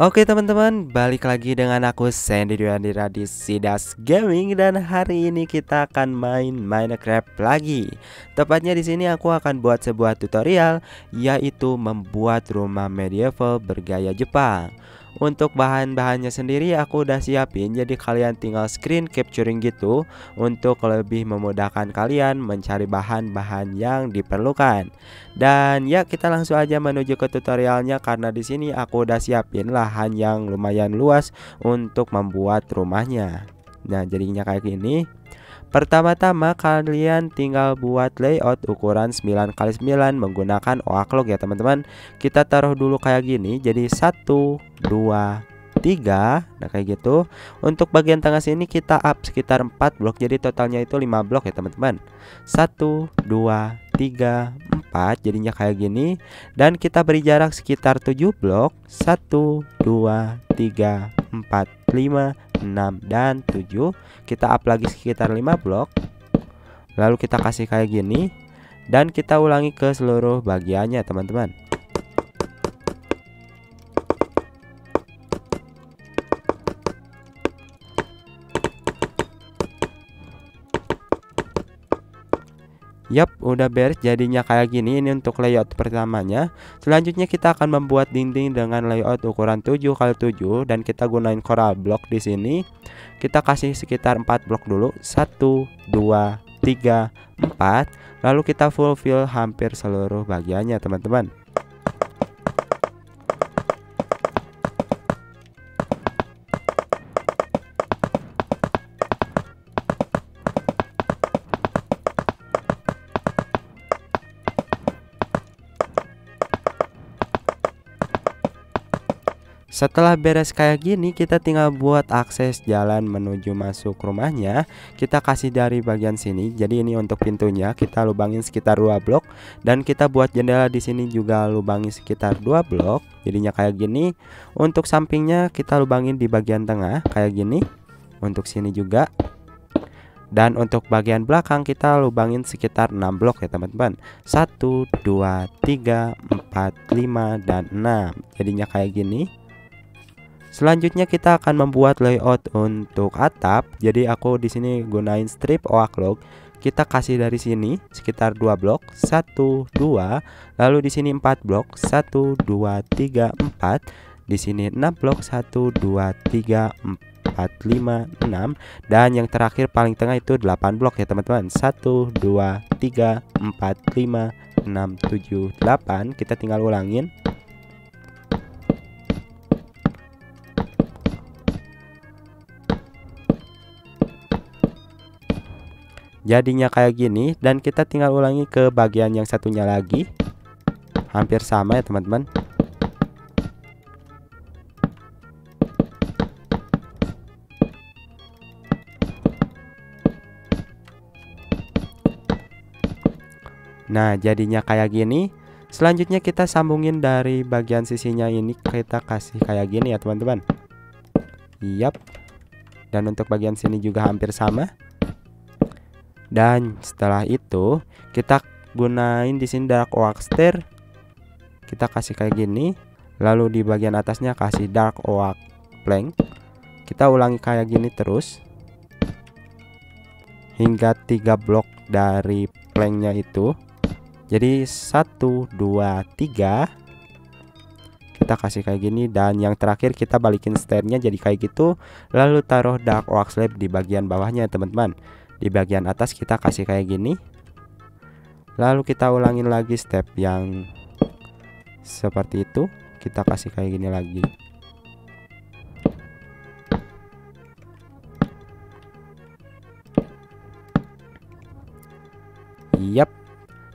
Oke teman-teman, balik lagi dengan aku Sandy Dwiandira di Sidas Gaming dan hari ini kita akan main Minecraft lagi. Tepatnya di sini aku akan buat sebuah tutorial yaitu membuat rumah medieval bergaya Jepang. Untuk bahan-bahannya sendiri aku udah siapin jadi kalian tinggal screen capturing gitu untuk lebih memudahkan kalian mencari bahan-bahan yang diperlukan. Dan ya kita langsung aja menuju ke tutorialnya karena di sini aku udah siapin lahan yang lumayan luas untuk membuat rumahnya. Nah, jadinya kayak gini. Pertama-tama kalian tinggal buat layout ukuran 9x9 menggunakan oaklog ya teman-teman. Kita taruh dulu kayak gini jadi 1, 2, 3 Nah kayak gitu. Untuk bagian tengah sini kita up sekitar 4 blok Jadi totalnya itu 5 blok ya teman-teman. 1, 2, 3, 4 Jadinya kayak gini. Dan kita beri jarak sekitar 7 blok. 1, 2, 3, 4, 5, 6 dan 7 kita up lagi sekitar 5 blok. Lalu kita kasih kayak gini dan kita ulangi ke seluruh bagiannya teman-teman Yap, udah beres jadinya kayak gini ini untuk layout pertamanya. Selanjutnya kita akan membuat dinding dengan layout ukuran 7x7 dan kita gunain coral block di sini. Kita kasih sekitar 4 blok dulu. 1 2 3 4. Lalu kita fulfill hampir seluruh bagiannya, teman-teman. Setelah beres kayak gini kita tinggal buat akses jalan menuju masuk rumahnya. Kita kasih dari bagian sini. Jadi ini untuk pintunya. Kita lubangin sekitar 2 blok. Dan kita buat jendela di sini juga lubangin sekitar 2 blok. Jadinya kayak gini. Untuk sampingnya kita lubangin di bagian tengah kayak gini. Untuk sini juga. Dan untuk bagian belakang kita lubangin sekitar 6 blok ya teman-teman. 1, 2, 3, 4, 5, dan 6 Jadinya kayak gini Selanjutnya kita akan membuat layout untuk atap. Jadi aku di sini gunain strip oaklog. Kita kasih dari sini sekitar 2 blok, 1 2, lalu di sini 4 blok, 1 2 3 4. Di sini 6 blok, 1 2 3 4 5 6 dan yang terakhir paling tengah itu 8 blok ya teman-teman. 1 2 3 4 5 6 7 8 kita tinggal ulangin jadinya kayak gini dan kita tinggal ulangi ke bagian yang satunya lagi. Hampir sama ya teman-teman. Nah jadinya kayak gini. Selanjutnya kita sambungin dari bagian sisinya ini Kita kasih kayak gini ya teman-teman. Yap. Dan untuk bagian sini juga hampir sama dan setelah itu kita gunain di sini dark oak stair kita kasih kayak gini lalu di bagian atasnya kasih dark oak plank. Kita ulangi kayak gini terus hingga tiga blok dari planknya itu. Jadi satu dua tiga. Kita kasih kayak gini dan yang terakhir kita balikin stairnya jadi kayak gitu. Lalu taruh dark oak slab di bagian bawahnya teman-teman di bagian atas kita kasih kayak gini lalu kita ulangin lagi step yang seperti itu kita kasih kayak gini lagi Yap.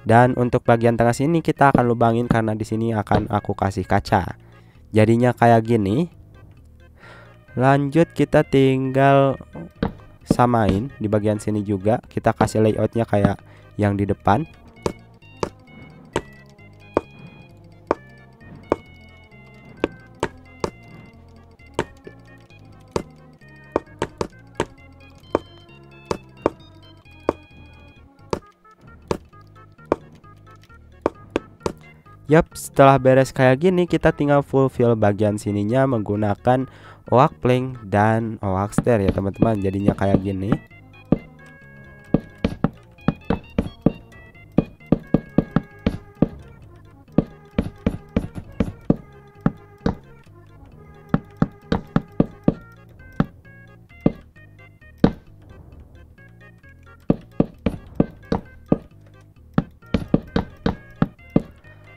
Dan untuk bagian tengah sini kita akan lubangin karena di sini akan aku kasih kaca. Jadinya kayak gini. Lanjut kita tinggal samain di bagian sini juga. Kita kasih layoutnya kayak yang di depan Yap, setelah beres kayak gini kita tinggal fulfill bagian sininya menggunakan oak plank dan oak stair ya teman-teman. Jadinya kayak gini.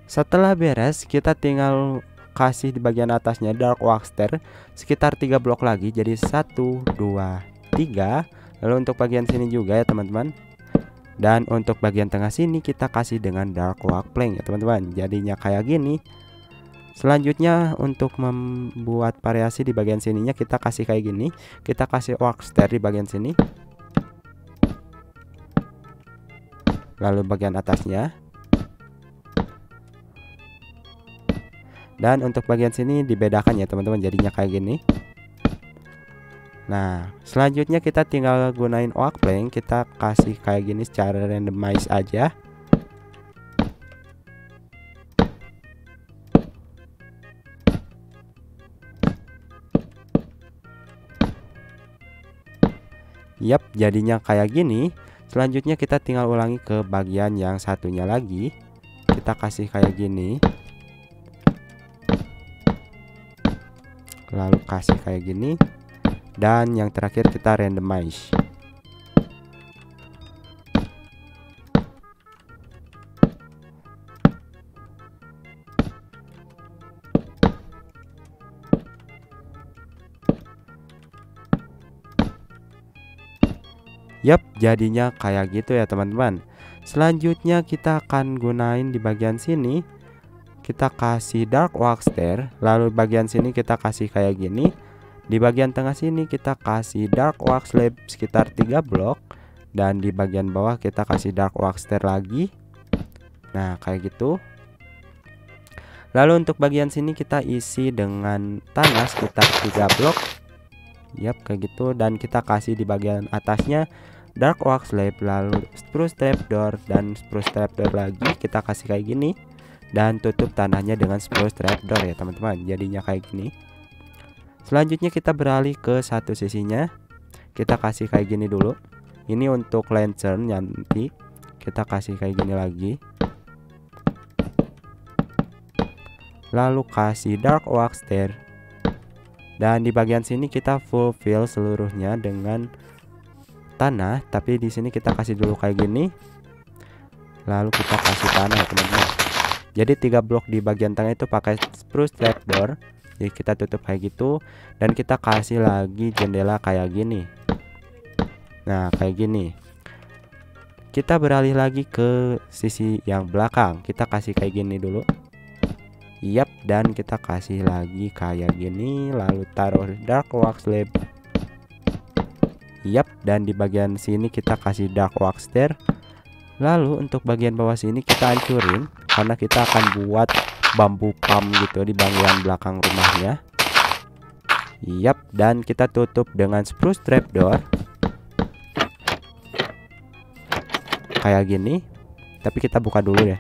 Setelah beres, kita tinggal kasih di bagian atasnya dark waxter sekitar tiga blok lagi. Jadi satu dua tiga. Lalu untuk bagian sini juga ya teman-teman. Dan untuk bagian tengah sini kita kasih dengan dark wax plank ya teman-teman. Jadinya kayak gini. Selanjutnya untuk membuat variasi di bagian sininya kita kasih kayak gini. Kita kasih waxter di bagian sini. Lalu bagian atasnya dan untuk bagian sini dibedakan ya teman-teman jadinya kayak gini. Nah selanjutnya kita tinggal gunain oak plank. Kita kasih kayak gini secara randomize aja. Yap jadinya kayak gini. Selanjutnya kita tinggal ulangi ke bagian yang satunya lagi. Kita kasih kayak gini lalu kasih kayak gini. Dan yang terakhir kita randomize. Yap, jadinya kayak gitu ya teman-teman. Selanjutnya kita akan gunain di bagian sini kita kasih dark wax stair lalu bagian sini kita kasih kayak gini. Di bagian tengah sini kita kasih dark wax slab sekitar 3 blok dan di bagian bawah kita kasih dark wax stair lagi. Nah kayak gitu. Lalu untuk bagian sini kita isi dengan tanah sekitar 3 blok. Yap kayak gitu. Dan kita kasih di bagian atasnya dark wax slab lalu spruce trapdoor dan spruce trapdoor lagi. Kita kasih kayak gini dan tutup tanahnya dengan spruce trapdoor ya teman-teman. Jadinya kayak gini. Selanjutnya kita beralih ke satu sisinya. Kita kasih kayak gini dulu. Ini untuk lantern nanti. Kita kasih kayak gini lagi. Lalu kasih dark wax stair. Dan di bagian sini kita fulfill seluruhnya dengan tanah. Tapi di sini kita kasih dulu kayak gini. Lalu kita kasih tanah teman-teman jadi tiga blok di bagian tengah itu pakai spruce trapdoor jadi kita tutup kayak gitu dan kita kasih lagi jendela kayak gini. Nah kayak gini. Kita beralih lagi ke sisi yang belakang. Kita kasih kayak gini dulu. Yap dan kita kasih lagi kayak gini lalu taruh dark wax slab Yap dan di bagian sini kita kasih dark wax stair Lalu untuk bagian bawah sini kita hancurin karena kita akan buat bambu pam gitu di bagian belakang rumahnya. Yap, dan kita tutup dengan spruce trapdoor. Kayak gini. Tapi kita buka dulu ya.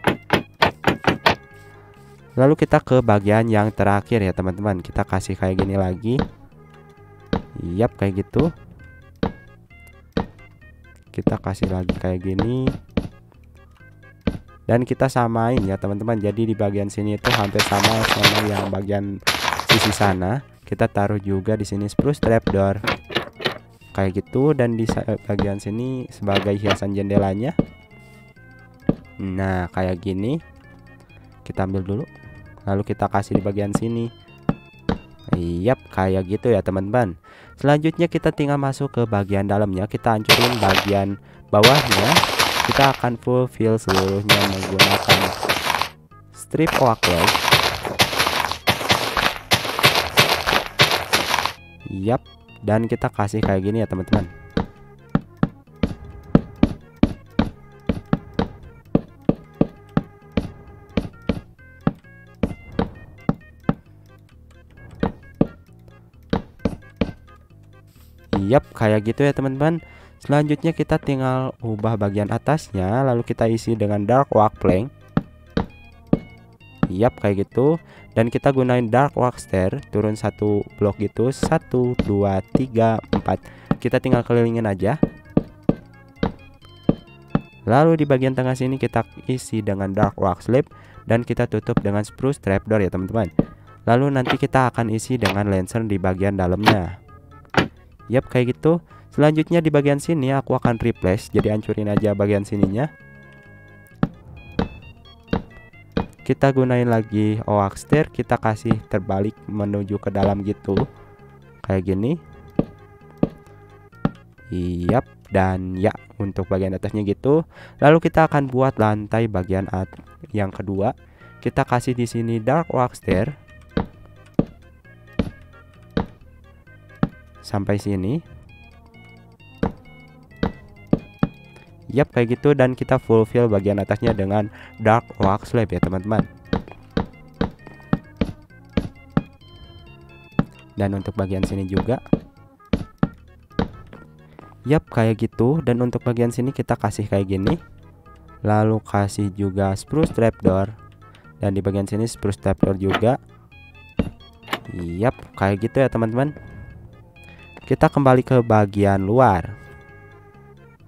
Lalu kita ke bagian yang terakhir ya teman-teman. Kita kasih kayak gini lagi. Yap, kayak gitu. Kita kasih lagi kayak gini dan kita samain ya teman-teman. Jadi di bagian sini itu hampir sama sama yang bagian sisi sana. Kita taruh juga di sini spruce trapdoor kayak gitu. Dan di bagian sini sebagai hiasan jendelanya. Nah kayak gini. Kita ambil dulu. Lalu kita kasih di bagian sini. Yap kayak gitu ya teman-teman. Selanjutnya kita tinggal masuk ke bagian dalamnya. Kita hancurin bagian bawahnya kita akan fulfill seluruhnya menggunakan strip oaklog yap dan kita kasih kayak gini ya teman-teman Yap, kayak gitu ya teman-teman. Selanjutnya kita tinggal ubah bagian atasnya lalu kita isi dengan dark wax plank. Yap kayak gitu. Dan kita gunain dark wax stair turun satu blok gitu. Satu dua tiga empat. Kita tinggal kelilingin aja. Lalu di bagian tengah sini kita isi dengan dark wax lip dan kita tutup dengan spruce trapdoor ya teman-teman. Lalu nanti kita akan isi dengan lantern di bagian dalamnya. Yap kayak gitu selanjutnya di bagian sini aku akan replace jadi hancurin aja bagian sininya. Kita gunain lagi oaxter kita kasih terbalik menuju ke dalam gitu. Kayak gini. Yap dan ya untuk bagian atasnya gitu. Lalu kita akan buat lantai bagian at yang kedua. Kita kasih di sini dark oaxter sampai sini Yap kayak gitu dan kita fulfill bagian atasnya dengan dark wax slab ya teman-teman. Dan untuk bagian sini juga. Yap kayak gitu dan untuk bagian sini kita kasih kayak gini. Lalu kasih juga spruce trapdoor dan di bagian sini spruce trapdoor juga. Yap kayak gitu ya teman-teman. Kita kembali ke bagian luar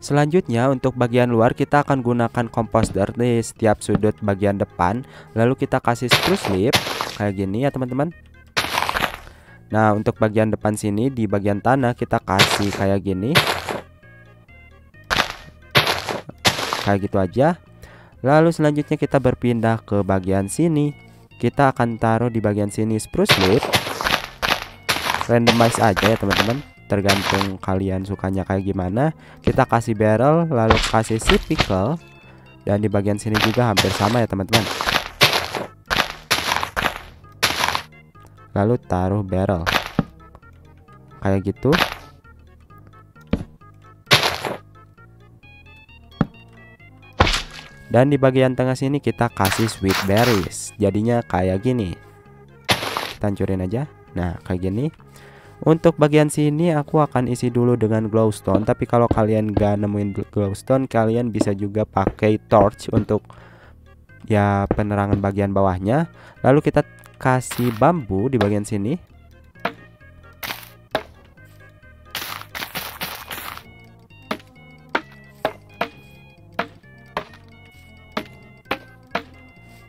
Selanjutnya untuk bagian luar kita akan gunakan komposter di setiap sudut bagian depan. Lalu kita kasih spruce lip kayak gini ya teman-teman. Nah untuk bagian depan sini di bagian tanah kita kasih kayak gini. Kayak gitu aja. Lalu selanjutnya kita berpindah ke bagian sini. Kita akan taruh di bagian sini spruce lip Randomize aja ya teman-teman tergantung kalian sukanya kayak gimana kita kasih barrel lalu kasih seat pickle dan di bagian sini juga hampir sama ya teman-teman. Lalu taruh barrel. Kayak gitu. Dan di bagian tengah sini kita kasih sweet berries. Jadinya kayak gini. Kita hancurin aja. Nah kayak gini untuk bagian sini aku akan isi dulu dengan glowstone Tapi kalau kalian gak nemuin glowstone Kalian bisa juga pakai torch untuk ya penerangan bagian bawahnya. Lalu kita kasih bambu di bagian sini.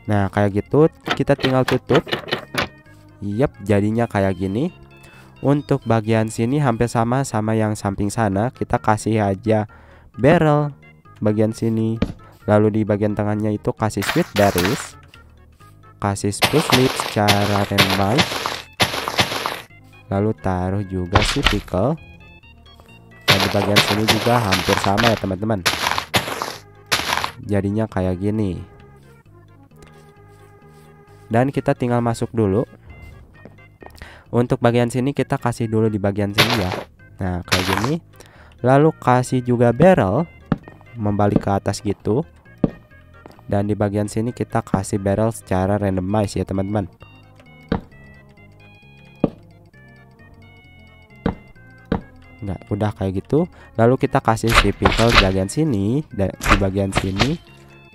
Nah kayak gitu kita tinggal tutup. Yap jadinya kayak gini untuk bagian sini hampir sama sama yang samping sana Kita kasih aja barrel bagian sini. Lalu di bagian tengahnya itu kasih sweet berries Kasih spruce leaf secara randomize Lalu taruh juga si pickle. Dan di bagian sini juga hampir sama ya teman-teman. Jadinya kayak gini. Dan kita tinggal masuk dulu untuk bagian sini kita kasih dulu di bagian sini ya. Nah kayak gini. Lalu kasih juga barrel Membalik ke atas gitu. Dan di bagian sini kita kasih barrel secara randomize ya teman-teman. Nah, udah kayak gitu. Lalu kita kasih typical di bagian sini dan di bagian sini.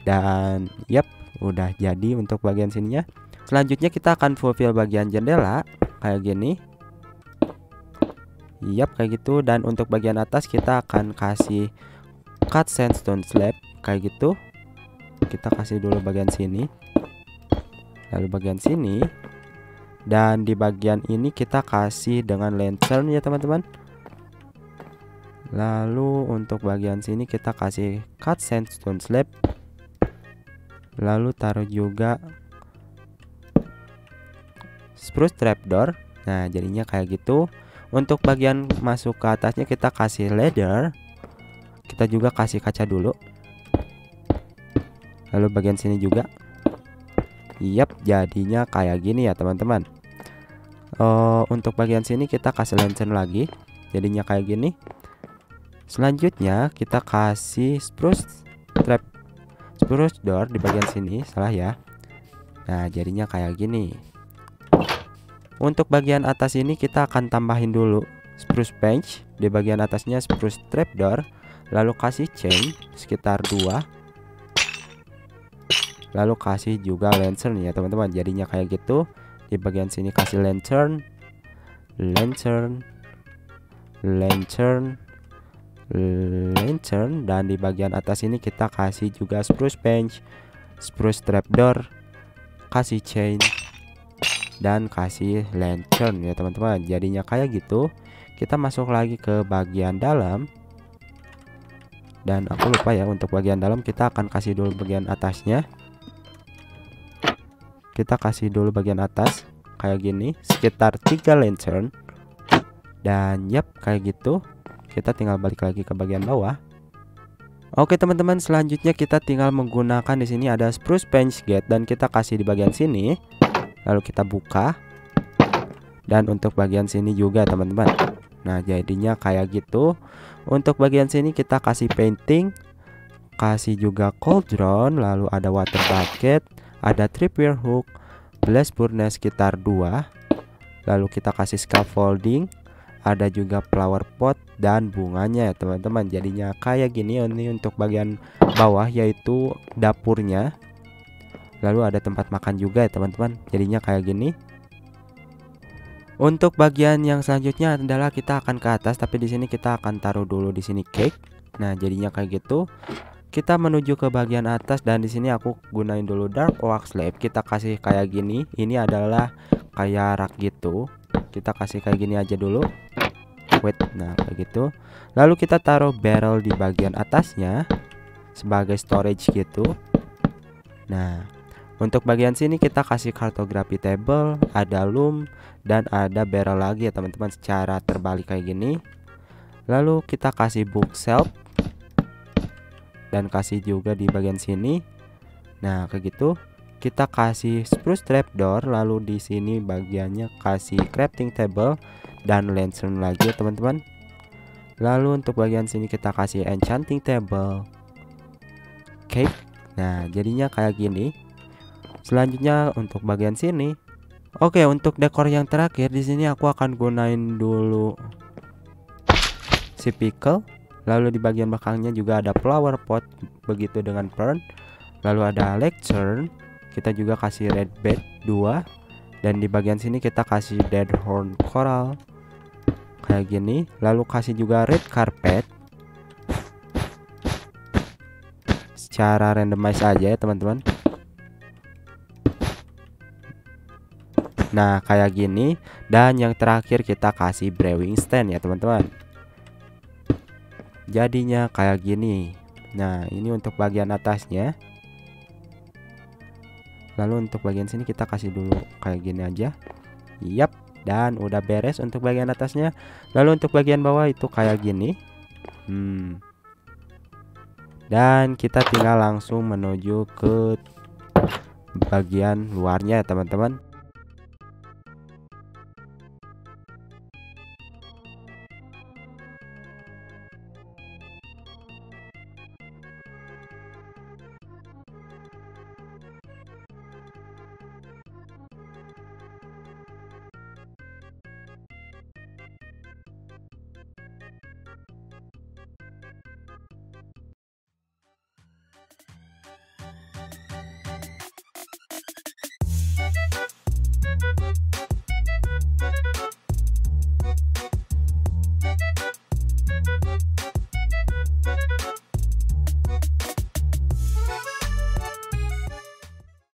Dan yap, udah jadi untuk bagian sininya. Selanjutnya kita akan fulfill bagian jendela kayak gini. Yap kayak gitu. Dan untuk bagian atas kita akan kasih cut sandstone slab kayak gitu. Kita kasih dulu bagian sini. Lalu bagian sini. Dan di bagian ini kita kasih dengan lantern ya teman-teman. Lalu untuk bagian sini kita kasih cut sandstone slab. Lalu taruh juga spruce trapdoor nah jadinya kayak gitu. Untuk bagian masuk ke atasnya kita kasih ladder. Kita juga kasih kaca dulu. Lalu bagian sini juga. Yap jadinya kayak gini ya teman-teman. Uh, untuk bagian sini kita kasih lantern lagi. Jadinya kayak gini. Selanjutnya kita kasih spruce trap spruce door di bagian sini. Salah ya. Nah jadinya kayak gini untuk bagian atas ini kita akan tambahin dulu spruce bench di bagian atasnya spruce trapdoor lalu kasih chain sekitar 2 lalu kasih juga lantern ya teman-teman. Jadinya kayak gitu. Di bagian sini kasih lantern lantern lantern lantern. Dan di bagian atas ini kita kasih juga spruce bench spruce trapdoor kasih chain dan kasih lantern ya teman-teman. Jadinya kayak gitu kita masuk lagi ke bagian dalam. Dan aku lupa ya untuk bagian dalam kita akan kasih dulu bagian atasnya. Kita kasih dulu bagian atas kayak gini sekitar 3 lantern. Dan yap kayak gitu. Kita tinggal balik lagi ke bagian bawah. Oke teman-teman selanjutnya kita tinggal menggunakan di sini ada spruce bench gate. Dan kita kasih di bagian sini lalu kita buka. Dan untuk bagian sini juga teman-teman. Nah jadinya kayak gitu. Untuk bagian sini kita kasih painting kasih juga cauldron lalu ada water bucket ada tripwire hook blast furnace sekitar 2 lalu kita kasih scaffolding ada juga flower pot dan bunganya ya teman-teman. Jadinya kayak gini ini untuk bagian bawah yaitu dapurnya lalu ada tempat makan juga ya teman-teman jadinya kayak gini untuk bagian yang selanjutnya adalah kita akan ke atas tapi di sini kita akan taruh dulu di sini cake. Nah, jadinya kayak gitu. Kita menuju ke bagian atas dan di sini aku gunain dulu dark oak slab. Kita kasih kayak gini. Ini adalah kayak rak gitu. Kita kasih kayak gini aja dulu. Wait, nah kayak gitu. Lalu kita taruh barrel di bagian atasnya sebagai storage gitu. Nah, untuk bagian sini kita kasih kartografi table, ada loom, dan ada barrel lagi ya teman-teman secara terbalik kayak gini. Lalu kita kasih bookshelf dan kasih juga di bagian sini. Nah, kayak gitu. Kita kasih spruce trapdoor lalu di sini bagiannya kasih crafting table dan lantern lagi ya teman-teman. Lalu untuk bagian sini kita kasih enchanting table. Cake. Nah, jadinya kayak gini. Selanjutnya untuk bagian sini. Oke, untuk dekor yang terakhir di sini aku akan gunain dulu si pickle. Lalu di bagian belakangnya juga ada flower pot begitu dengan fern. Lalu ada lectern. Kita juga kasih red bed 2 dan di bagian sini kita kasih dead horn coral kayak gini. Lalu kasih juga red carpet. Secara randomize aja ya, teman-teman. Nah kayak gini Dan yang terakhir kita kasih brewing stand ya teman-teman. Jadinya kayak gini. Nah ini untuk bagian atasnya. Lalu untuk bagian sini kita kasih dulu kayak gini aja. Yap dan udah beres untuk bagian atasnya. Lalu untuk bagian bawah itu kayak gini. Hmm. Dan kita tinggal langsung menuju ke bagian luarnya teman-teman